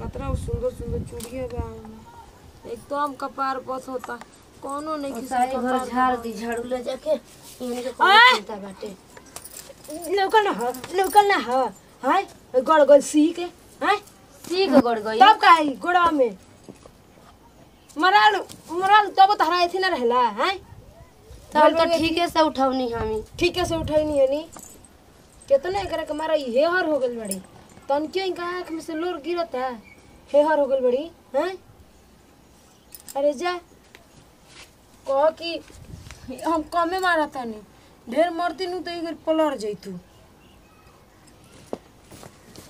कतरा सुंदर सुंदर चूड़िया बा एकदम कपार बस होता। कोनो नहीं किसी सारे घर झाड़ दी झाड़ू ले जाके। इन्हें के! चिंता बाटे लौकल ना ह लौकल ना ह हाय गड़ गल सी के हाय। सीख गड़ गई तब का आई गोड़ा में। मराल मराल तब तहरा एथी ना रहला हाय। तब तो ठीके से उठौनी हमी ठीक है से उठाई नहीं हनी कितना एकरा के मारा हे हर हो गइल बड़ी। तन के इनका आँख में से लोर गिरत हे। हर हो गल बड़ी, हैं? अरे जा। कह कि हम कमे मारा नहीं ढेर मरती नु तो इधर पलर जैतू।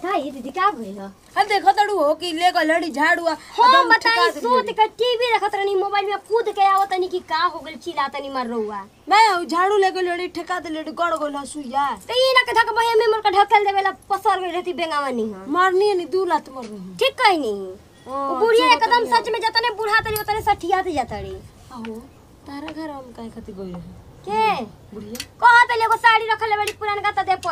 का ये दीदी का भइल ह? अरे देखो तड़ू हो कि ले लड़ी झाड़ुआ हम बताई सोत के टीवी देखत रहनी मोबाइल में कूद के आवत नहीं कि का हो गेल चिल्लातनी मर रहुआ। मैं झाड़ू ले गल लड़ी ठेका दे लड़ी गड़ गल सुइया तो ई ना के धक भैया में मोर के ढकेल देवेला पसर गई रहती बेंगावा नहीं हम मरनी नहीं दू लात मर रही ठीक कही नहीं हाँ, वो बुढ़िया एकदम सच में जतने बुढ़ा तरी उतने सठियाते जातड़ी आहो तारा घर हम काहे खातिर गई रही के? बुढ़िया? कहत एगो साड़ी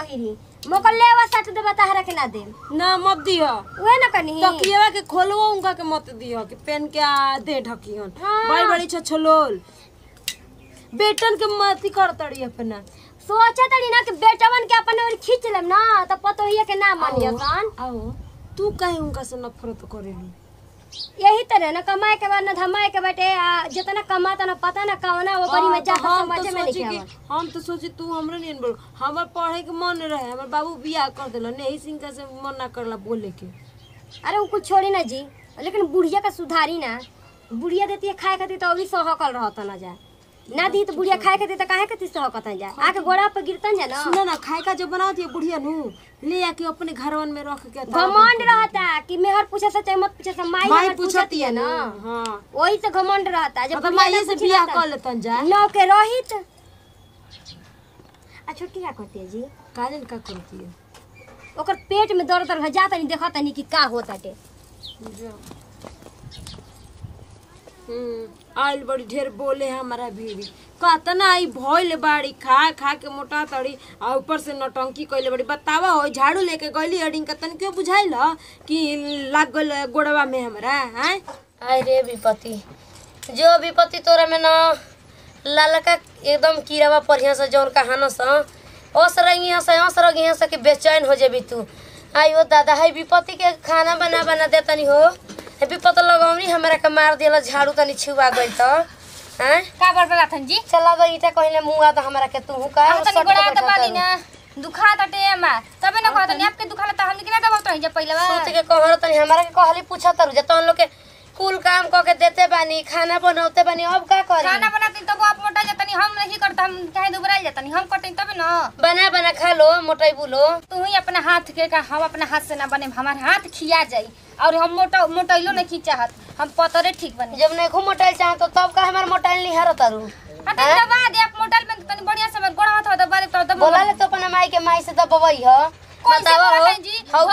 त दे पहिरी मोकर लेवा सट देबा तहरा के ना दे ना मत दिया उहे ना कनी तकिया के खोलवो उनका के मत दियो कि पेन के आ दे ढकियन हाँ। बड़ी बड़ी छछलोल बेटन के मती करतड़ी अपना सोचा तड़ी ना कि बेटवन के अपन ओर खींच लेम ना त पतो हिया के ना मानियो सन आओ तू काहे उनका से नफरत करेली यही तरह ना कमाए के बाद ना धमाए के बाटे आ, जितना कमाता ना पता ना कवना वो बड़ी मज़ा हम तो में सोची कि हम तो सोची तू हमरे नहीं बोल। हमर पढ़े के मन रहे हमर बाबू बियाह कर देला नहीं सिंह से मन ना करला बोले के। अरे वो कुछ छोड़ी ना जी लेकिन बुढ़िया का सुधारी ना। बुढ़िया देती है खाए खाती तो अभी सहकल रहता ना जा ना दी तो बुढ़िया खाए खातिर तो काहे खातिर सहकत जा? आके गोड़ा पे गिरतन जा ना? सुनो ना खाए का जो बनाती है बुढ़िया नु? ले आके अपने घरवन में रख के घमंड रहता कि मेहर पूछे से चाहे मत पूछे से माई माई पूछती है ना? हाँ। वही से घमंड रहता जब माई से बियाह कर लेतन जा। नौ के रहित। आ छोटी का करती है जी? काजल का करती है। ओकर पेट में दर्द रह जाता नहीं देखता नहीं कि का होता टे हम्म। आइल बड़ी ढेर बोले हमारा भीड़ी कहतना आई भइल बाड़ी, खा खा के मोटा तड़ी, आ ऊपर से नटंकी कइले बड़ी। बतावा हो झाड़ू लेके गइली अडिंग का, तन क्यों बुझाइल कि लाग गल गोड़वा में हमरा, हैं? आय रे विपत्ति जो विपत्ति तोरा में न, लालका एकदम कीड़ावा बढ़िया से, जौन कहानो स ओस रंगी हस ओस रंगी के बेचैन हो जेबी तू। आयो दादा है विपत्ति के खाना बना बना दे तनी हो। है पता लगौनी हमरा के मार देला झाड़ू तनी छुआ गई त। हैं का बड़ बाथन जी? चला गई त कहले मुआ त हमरा के तू का तनी गोड़ा त पाली ना। दुखा त टेमा तबे न कहत आपके दुखाला त हम के ना दबाव त जे पहिले सोच के कहर तनी हमरा के कहली पूछा तरु जे तहन लोग के कुल काम क के देते बानी खाना बनाउते बानी अब का करी? खाना बनाती तब आप मोटा जतनी हम नहीं चाहे दुबराई जतनी हम कटई तबे न। बना बना खा लो मोटाई बुलो। तू ही अपना हाथ के का हम अपना हाथ से ना बने हमार हाथ खिया जाई। और हम मोटा मोटैलो नहीं खींचाहत हम पतरे ठीक बने। जब नहीं खूब मोटाइल चाह तो तब का हमार मोटाइल नहीं हर तरु अतन दबा दे आप मोटाइल में तनी बढ़िया से गोड़ा हाथ दबा दे तब बोला ले तो अपना माई के माई से दबवई ह। हो हौ ली हौ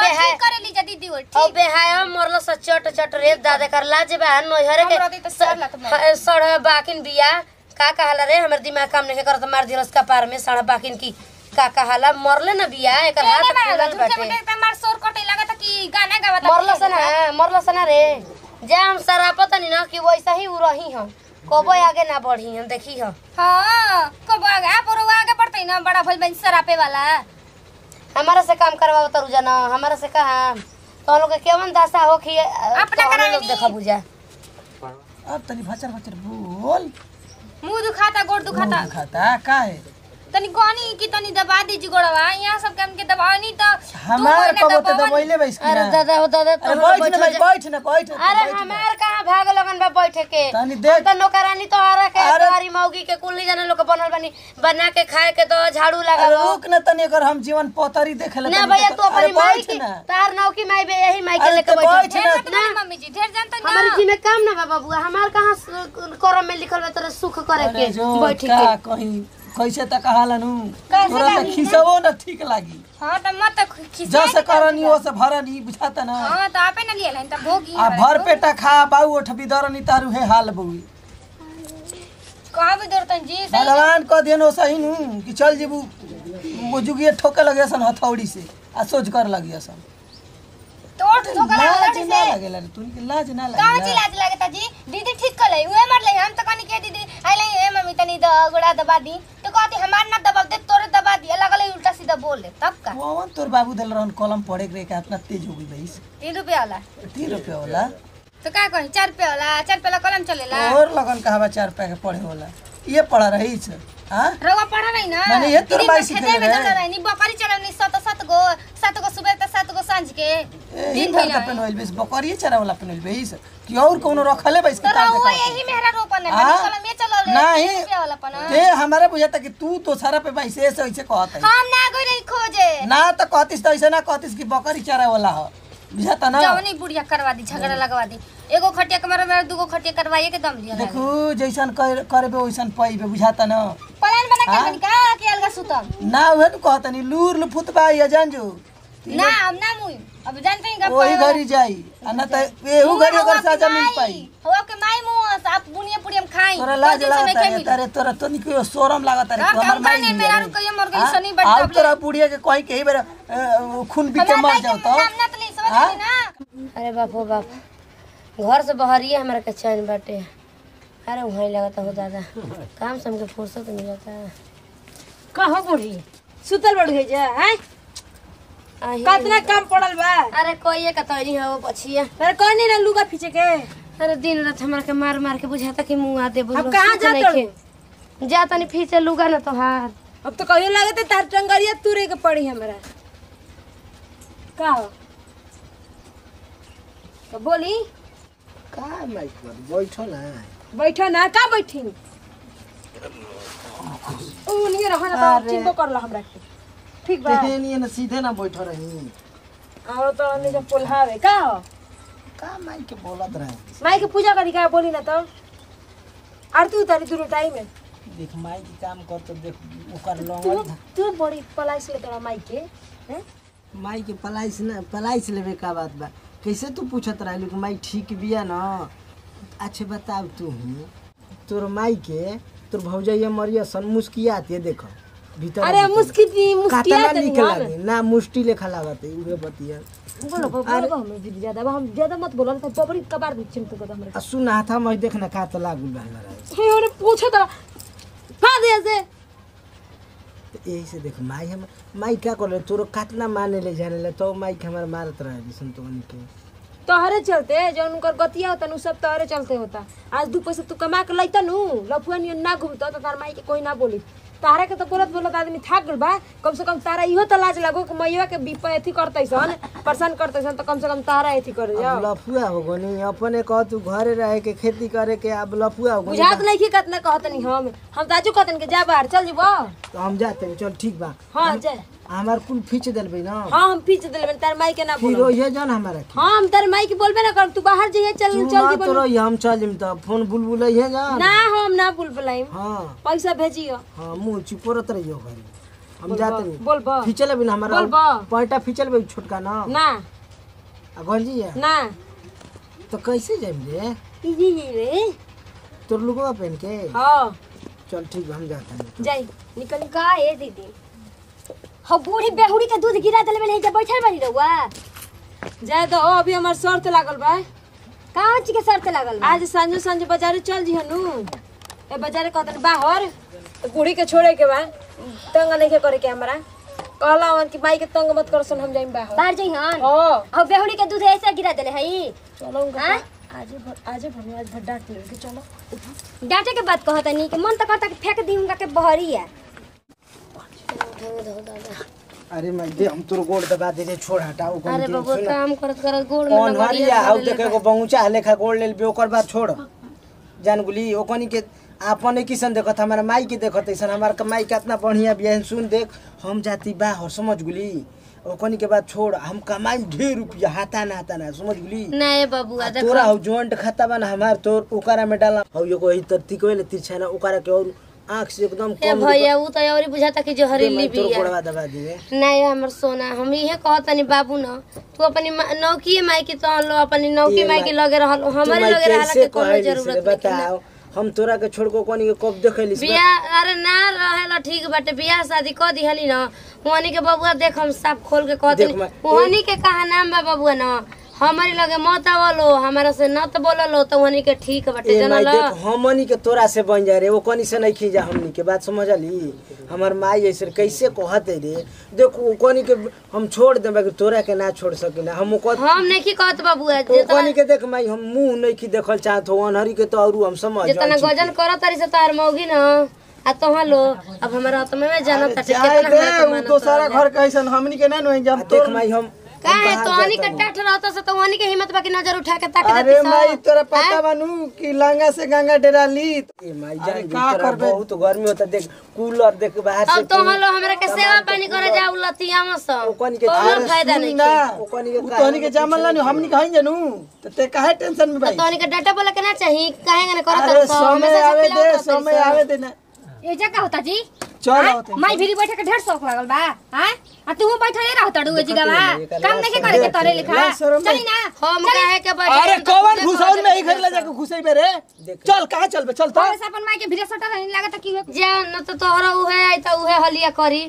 मरल स चट चट रे दादा कर लाज बा नोहरे के तो ला सड़ बाकिन बिया। का कहला रे हमर दिमाग काम नहीं करत मार दिलस का पार में सड़ बाकिन की। का कहला मरले न बिया एकर हाथ फूलल बाटे। मार सोर कटे लागत कि गाना गावत मरल सन मरल सन रे। जा हम सरापत नहीं ना कि वैसा ही उ रही हम कबो आगे ना बढ़ी हम देखी हम हाँ कब आगे आप और आगे बढ़ते ना बड़ा भइल बन सरापे वाला। हमारा से काम करवाओ तरु जना हमारा से कहा? तो लोग के केवन दासा हो कि अपना लोग करानी। देखा बुझा। अब तनी भचर भचर बोल। मुँह दुखाता गोड़ दुखाता मुँह दुखाता। का है तनी कहनी की तनी दबा दीजिए गोड़वा यहाँ सब काम के दबावनी तो हमार कबो तो दबैले बा इसकी अरे दादा हो दादा अरे बैठ ना बैठ ना बैठ अरे हमार भाग लगन बा बैठ के तनी हम देख तो नौकरानी तो आ के अरे- मौगी के कुल जाने लोग बनल बनी। बना के खाए के तो झाड़ू लगा रुक ना तनी अगर हम जीवन पोतरी देखे ले ना भैया तू अपनी माई की ना। तार नौकी माई बे यही माई के लेके तो बैठ। ना। मम्मी जी ढेर जानते ना। हमारे जी में काम ना बा बाबू हमार कहाँ करम में लिखल बा तेरे सुख करे के। बैठ का के कहीं। कैसे तक कहालनु कैसे तोरा तो कही? खिसबो ना ठीक लागी। हाँ तो मत खिसिया जैसे करनी वो से भरनी बुझाता ना। हाँ तो आपे ना लिए लाइन तो भोगी आ भर पेटा खा बाऊ उठ बिदरनी तारू है हाल बउई कहाँ भी दौड़तन जी भगवान कह दियन सही नु कि चल जेबू। मुजुगिए ठोके लगे सन हथौड़ी से आ सोच कर लगी सन तोड़ ठोकला ना लड़ी जी से से तू के लाज ना कौन ची लगेला लाज लागता जी? दीदी ठीक कर ले उहे मर ले हम तो कहनी के दीदी आई ले ए मम्मी तनी द गोड़ा दबा दी तो कहती हमार ना दबा दे तोरे दबा दी। अलग अलग उल्टा सीधा बोले तब का? कौन तोर बाबू दिल रहन कलम पढ़े के रे के इतना तेज हो गई भैस तीन रुपया वाला। तीन रुपया होला तो का कही चार रुपया वाला? चार रुपया वाला कलम चलेला? और लगन कहवा चार रुपया के पढ़े होला ये पढ़ा रही छ हाँ रउआ पढ़ा नहीं ना? मैंने ये तोर बाई खेते में। चल रही बकरी चलवनी सात सात गो सात गो सुबह त सात गो साँझ के। दिन घर भइल का रहे। पेन बेस बकरिए चरा वाला पेन बेस। कि और कोनो रखले बैस तो रउआ देखा यही मेहरा रोपन है हाँ? कलम ये नहीं। वाला पना। बुझाता कि तू तो सारा पे भाई से ऐसे ऐसे कहत है। हम ना गई रही खोजे। ना तो कहतिस तो ऐसे ना कहतिस कि बकरी चरा वाला हो। बुझाता ना? जवनी बुढ़िया करवा दी झगड़ा लगवा दी। एगो खटिया के मारे मेरे दूगो खटिया करवाइए के दम दिया देखू जैसन कर करबे वैसन पैबे बुझाता ना? प्लान बना के हाँ? बनी का के अलगा सुतम। ना उहे न कहता लूर लुफुत बा या जानजो ना हम ना मुई। अब जानते हैं वही घरी जाई त एहू घरी अगर साजा मिल पाई। हो के माई आप पुड़ी हम खाई। तोरा लाज लागत है तारे तोरा तो निको शोरम लागत है हमर माई नहीं मेरा। ये मर गई? सनी बट तोरा बुढ़िया के कहीं के बेर खून पी के मर जाओ तो। नाम ना तली समझ हाँ? ना? अरे बाप हो बाप घर से बहरिए हमारा के चैन बाटे। अरे वहीं लगता हो दादा काम से हमके फुर्सत मिलता है कहाँ बुढ़ी सुतल बड़ू है जा हैं। कितना काम पड़ल बा। अरे कोई का तैरी है वो पछिया अरे कौन नहीं ना लुगा पीछे के अरे दिन रात हमारा के मार मार के बुझाता कि मुँह आते अब कहाँ जा तोड़ जा तनी फीसे लुगा ना तोहार। अब तो कहियो लागत तार टंगरिया तुरे के पड़ी हमरा। का हो? तो बोली। का पर? बैठो ना। बैठो ना का बैठी? ओ नहीं रहो ना तो चिंता कर ला हमरा के। ठीक बा। तेहनी ना सीधे ना बैठो रही। आओ तो हमने जब पुल्हावे का? हो का माइक के बोलत रहे? माई के पूजा करी का बोली ना तो? आरती उतारी दूर टाइम में? देख माई के काम कर तो देख ओकर तू लंगड़ तू बड़ी पलाइस ले तोरा माई के हैं? माई के पलाइस ना पलाइस लेवे का बात बा। कैसे तू पूछत रहलू कि माई ठीक बिया ना। अच्छे बताव तू तोर माई के तोर भौजैया मरिया सन मुस्किया ये देखो। अरे। मुस्की मुस्किया कातना तनी निक ना मुष्टि लेखा लागत है उहे बतिया बोलो बोलो हमें ज़्यादा हम ज़्यादा मत बोलो तो बबरी कबार दी चिंता कर हमरे सुन हाथा में देख ना का तो लागू बा हमरा हे ओने पूछो तो फा दे से यही से देख माई हम माई क्या कर तोरो कातना माने ले जाने ले तो माई के हमारे मारत रहे जिसन तो के तोहरे चलते जो उनकर गतिया होता नु सब तोहरे चलते होता आज दू पैसा तू कमा के लैता नु लफुआ नियन ना घूमता तो तार माई के कोई ना बोली तारा के तो बोलत बोलत आदमी थक गल बा कम से कम तारा इहो तो लाज लागो कि मैया के बीप एथी करतै सन परेशान करतै सन तो कम से कम तारा एथी कर जाओ। लफुआ हो गनी अपने कह तू घरे रह के खेती करे के अब लफुआ हो गनी बुझात नहीं कि कतना कहतनी हम। हम दाजू कहतन के जा बाहर चल जीबो तो हम जाते चल ठीक बा। हाँ जा। हमार कुल खींच देलबे ना। हाँ हम पीछे दिल तार माई के ना फिर बोलो ये जन हमारा की। हाँ हम तार माई के बोलबे ना कर तू बाहर जाइए चल चल ना जीबो तो रही हम चलिम तो फ़ोन बुलबुल है जान। ना हम ना बोल बलाइम हाँ। पैसा भेजियो। हाँ मुँह चिपोरत रहियो घरे हम जाते नहीं। बोलबो। खींचल लेबे ना हमारा। बोलबो। पैंटा खींचल लेबे छोटका ना। ना। गंजी है? ना। तो कैसे जाइम रे? इजी जी रे। तोर लुगवा पहन के? हाँ। चल ठीक हम जाते हैं। जाई निकल का है दीदी। हो बूढ़ी बेहुड़ी के दूध गिरा देले में बैठल बानी रहुआ। जाए तो ओ अभी हमार शर्त लागल बा। कहाँ ची के शर्त लागल बा? आज सांझो साँझ बाजारे चल जी हनु ए बाजारे कहतन बाहर बूढ़ी के छोड़े के बा। तंग नहीं करे के हमरा। कहला हन कि माई के तंग मत करसन हम जाइम बाहर। बाहर जइहन? हो। हो बेहुड़ी के दूध ऐसे गिरा देले हई चलो हाँ? आज आज भनु आज भर डांट लेके चलो। डांटे के बात कहता नहीं कि मन तो करता कि फेंक दी उनका के बहरी है अरे मैं दे हम तोर गोड़ दबा दे रे छोड़ हटाओ कौन अरे बाबू काम करत करत गोड़ में कौन धर आउ देखे को बहुचा लेखा गोड़ लेल बे ओकर बाद छोड़। जान गुली ओकनी के आपने किसन देखत हमारा माई के देखत ऐसन हमार के माई कितना बढ़िया बिया सुन देख हम जाती बाहर समझ गुली? ओकनी के बाद छोड़ हम कमाई ढेर रुपया हाथा ना हाथा ना समझ गुली? नहीं बबुआ तोरा हौ जॉइंट खाता बा हमार तोर ओकरा में डाला। हौ एगो ही तर तिकोले तिरछा ना ओकरा के और आँख से एकदम ए कम भैया ऊ तो और बुझाता कि जहरीली बिया। नहीं हमर सोना हम इहे कहतनी बाबू न तू अपनी नौकी माई के तो लो अपनी नौकी माई के लगे रहल। हमारे लगे माई के कोनो ज़रूरत बताओ। हम तोरा के छोड़ को कोनी के कब देखलिस बिया अरे ना रहेला ठीक बाटे। बियाह शादी क दिहली न। वहनी के बबुआ देख हम साफ़ खोल के कहतनी मैं- के कहा नाम बा बबुआ न? हमारी लगे मत आवलो हमारा से न तो बोललो तो वहनी के ठीक बाटे माई हमनी के तोरा से बन जा रे वो कनी से नहीं खींचा हमनी के बात समझली हमार माई ऐसे कैसे कहते रे? देख वो कनी के हम छोड़ देबे तोरा के ना छोड़ सकिना हम को हम नहीं की कहत बाबुआ जितना कनी के देख माई हम मुँह नहीं की देखल चाहत हो अनहरी के तो औरू हम समझ जितना गजन करो तारी से तार मौगी न। आ तोहा लो अब हमारा आत्मा में जानत ताटे कितना हमारा उ कमाना घर कैसन हमनी के ना नु जब आ देख माई हम का है तोहनी के टाट रहता से तोहनी के हिम्मत बाकी नज़र उठा के ताक अरे देती माई तोरा पता बानू कि लांगा से गंगा डेरा ली। ए माई अरे जान का करबे? बहुत गर्मी होता देख कूलर देख बाहर से अब तोहा लो हमरा के सेवा पानी करे जाऊ लतिया में सब ओकनी के कोनो फ़ायदा नहीं ओकनी के। तोहनी के जामल ना नु हमनी कहीं जानू? तो ते काहे टेंशन में भाई? तोहनी के डाटा बोले के ना चाही काहे ना करत सब समय आवे दे समय आवे दे ना। ये जा का होता जी। चल हाँ? माई भिरी बैठे के ढेर शौक लागल बा हैं आ तू बैठे रह तड़ू जी बा। काम नहीं करे के तोरे लिखा। चली ना। हम काहे के बैठे अरे कौन घुसौन में ही घर ले जाके घुसई बे रे चल कहाँ चल बे? चल तो। से अपन माई के भिरे सटा नहीं लागत कि हुए जा न तो तोहरा उहे आई त उहे हलिया करी।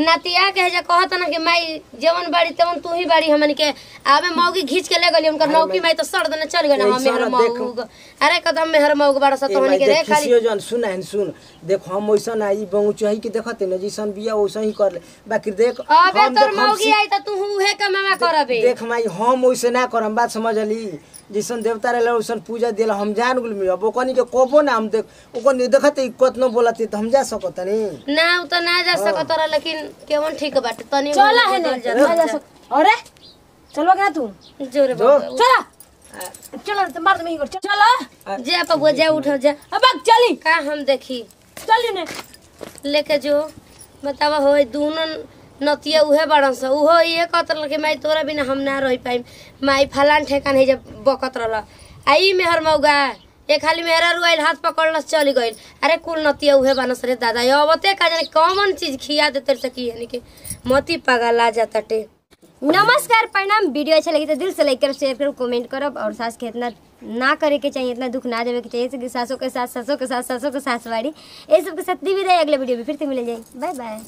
नतिया के जे कहत ना कि माई जेवन बाड़ी तेवन तू ही बाड़ी हमन के। आवे मौगी घींच के ले गली उनकर नौकी माई तो सड़ देने चल गए हम मेहर मौग। अरे कदम मेहर मौग बाड़ा स तोहनी के रे खाली। सुन सुन। देख हम ओइसन आई बहु चाही कि देखते न जैसन बिया ओइसन ही कर ले। बाकी देख अबे हम तोर मौगी आई त तू उहे कमावा करबे। देख माई हम ओइसे ना करम बात समझली जैसन देवता रहे ओइसन पूजा दिला हम जान गुल में अब ओकनी के कोबो ना हम देख ओकनी देखते कतनो बोलते त हम जा सकत सकतनी। ना उ त ना जा सकत तोरा लेकिन केवन ठीक बाटे तनी चला है ना जा सक अरे चलो ना तू। जोरे जो। बाबा चला। चलो तो मार दे कर चलो। जा पबुआ जा उठ जा। अब चली। का हम देखी? चली ने। लेके जो, बतावा हो दोनों नतिया उहे बड़न स। उहो ये कहत कि, माई, तोरा बिना हम ना रह पाइम। माई फलान ठेकान है जब बकत रहल। आई मेहर मौगा ये खाली मेहरा रुआइल हाथ पकड़लस चली गइल। अरे, कुल नतिया उहे बनस रे, दादा। ये अबते का जाने कौन चीज़ खिया देते यानी कि, मती पगला जाताटे नमस्कार, प्रणाम। वीडियो अच्छा लगी तो दिल से लाइक करो शेयर करो कमेंट करो, और सास के इतना ना करे के चाहिए, इतना दुख ना देवे के चाहिए सासों के साथ, सासों के साथ, सासों के साथ सवारी ये सब के साथ। दी रहे अगले वीडियो में, फिर से मिल जाए बाय बाय।